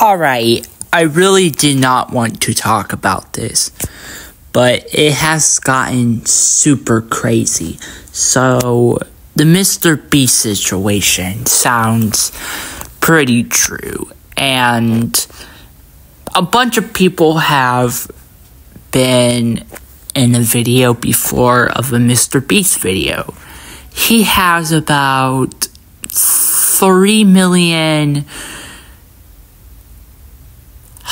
Alright, I really did not want to talk about this, but it has gotten super crazy. So, the Mr. Beast situation sounds pretty true, and a bunch of people have been in a video before of a Mr. Beast video. He has about 3 million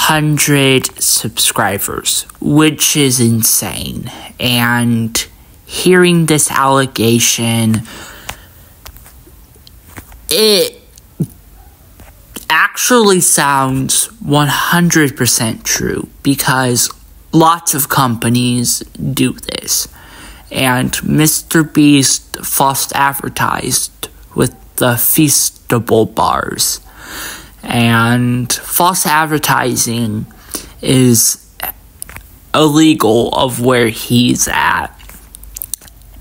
hundred subscribers, which is insane. And hearing this allegation, it actually sounds 100% true because lots of companies do this. And Mr. Beast false advertised with the Feastable bars and false advertising is illegal of where he's at.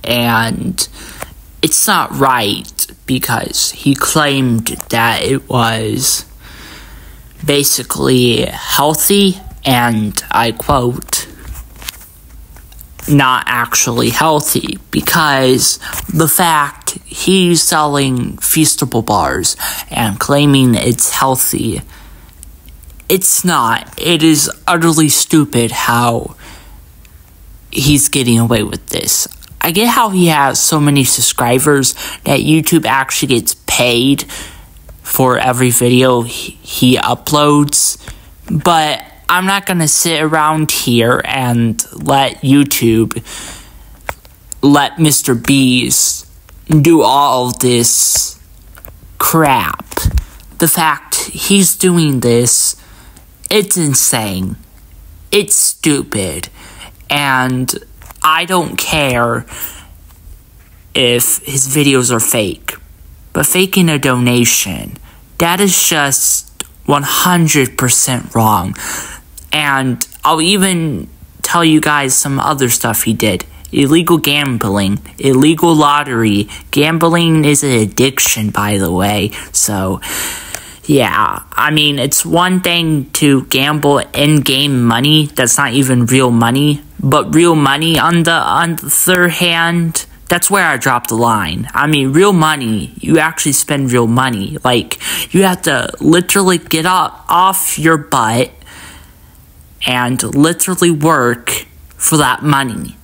And it's not right because he claimed that it was basically healthy and I quote not actually healthy because the fact he's selling feastable bars and claiming it's healthy it's not. It is utterly stupid how he's getting away with this. I get how he has so many subscribers that youtube actually gets paid for every video he uploads but I'm not going to sit around here and let YouTube let Mr. Beast do all this crap. The fact he's doing this, it's insane. It's stupid. And I don't care if his videos are fake. But faking a donation, that is just 100% wrong. And I'll even tell you guys some other stuff he did. Illegal gambling, illegal lottery. Gambling is an addiction, by the way. So, yeah, I mean, it's one thing to gamble in game money that's not even real money, but real money on the, other hand, that's where I drop the line. I mean, real money, you actually spend real money. Like, you have to literally get up off your butt and literally work for that money.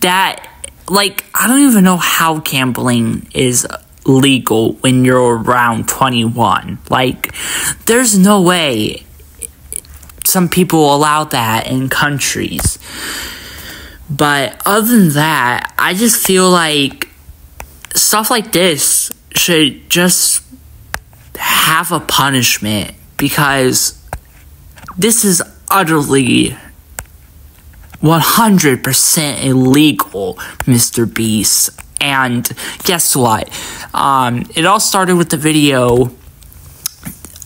That, like, I don't even know how gambling is legal when you're around 21. Like, there's no way some people allow that in countries. But other than that, I just feel like stuff like this should just have a punishment because this is utterly 100% illegal, Mr. Beast. And guess what? Um, it all started with the video.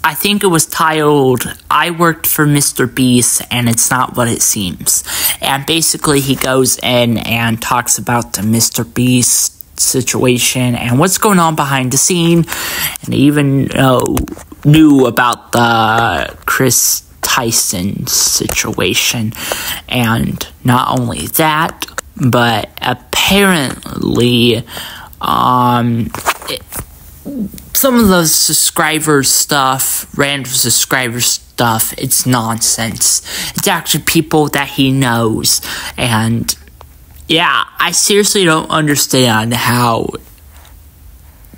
I think it was titled, I worked for Mr. Beast and it's not what it seems. And basically, he goes in and talks about the Mr. Beast situation and what's going on behind the scene. And even uh, knew about the Chris Tyson situation. And not only that, but apparently, um, it, some of the subscriber stuff, random subscriber stuff, it's nonsense. It's actually people that he knows. And yeah, I seriously don't understand how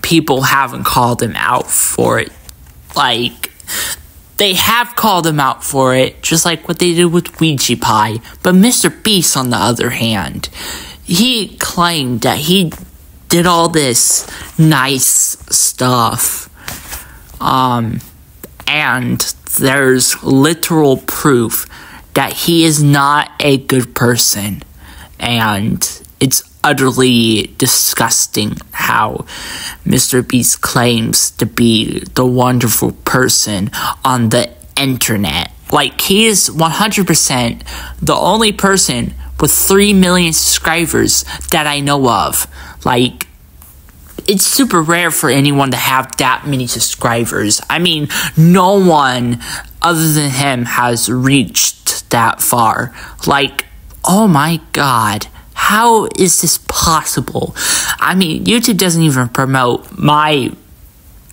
people haven't called him out for it. Like, they have called him out for it, just like what they did with PewDiePie. But Mr. Beast, on the other hand, he claimed that he did all this nice stuff. Um, and there's literal proof that he is not a good person. And it's utterly disgusting how Mr. Beast claims to be the wonderful person on the internet. Like, he is 100% the only person with 3 million subscribers that I know of. Like, it's super rare for anyone to have that many subscribers. I mean, no one other than him has reached that far. Like, oh my god. How is this possible? I mean, YouTube doesn't even promote my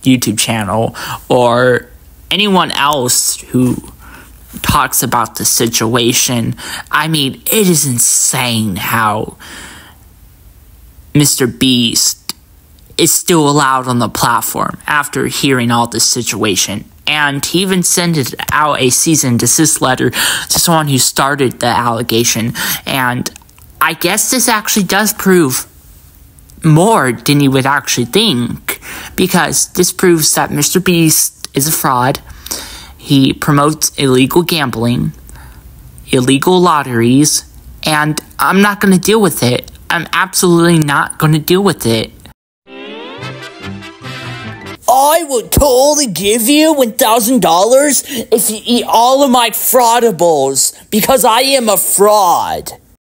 YouTube channel or anyone else who talks about the situation. I mean, it is insane how Mr. Beast is still allowed on the platform after hearing all this situation. And he even sent out a cease and desist letter to someone who started the allegation. And I guess this actually does prove more than you would actually think, because this proves that Mr. Beast is a fraud. He promotes illegal gambling, illegal lotteries, and I'm not going to deal with it. I'm absolutely not going to deal with it. I would totally give you $1,000 if you eat all of my fraudables because I am a fraud.